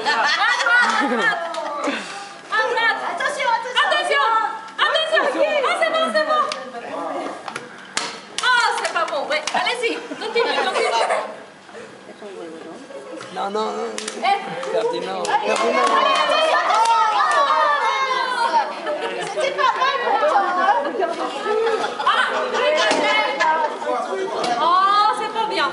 Attention, attention Attention Ah, c'est pas bon, allez-y Continue, Non, non, non Oh, c'est pas bien